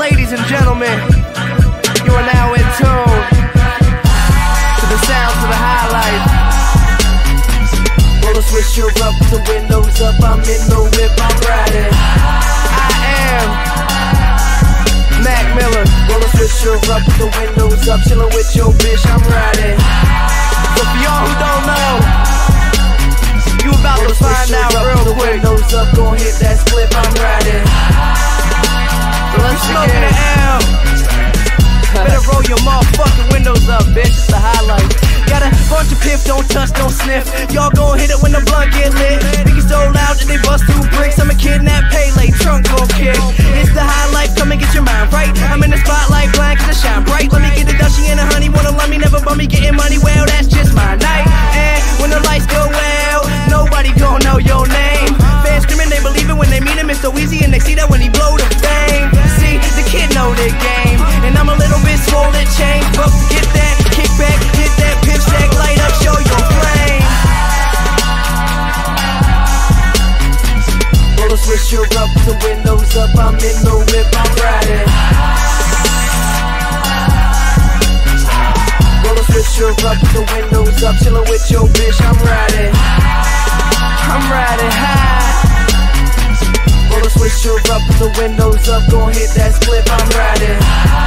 Ladies and gentlemen, you are now in tune to the sounds of the High Life. Roll the Swisher up, the windows up, I'm in the whip, I'm riding. I am Mac Miller. Roll the Swisher up, the windows up, chillin' with your bitch, I'm riding. So for y'all who don't know, you about to find out real quick. windows up, gon' hit that piff, don't sniff. Y'all gon' hit it when the blunt get lit. Niggas so loud that they bust through bricks. I'm a kidnap Pelé, trunk gon' kick. It's the High Life, come and get your mind right. I'm in the spotlight, blind cause I shine bright. Let me get the dusty and the honey, wanna love me, never bum me, getting money. Well, that's just my night. And when the lights go well, nobody gon' know your name. Fans screaming, they believe it when they meet him. It's so easy, and they see that when Swisher up, the windows up, I'm in the whip, I'm riding. Roll the Swisher up, the windows up, chillin' with your bitch, I'm riding. I'm riding high. Roll the Swisher up, the windows up, gon' hit that split, I'm riding.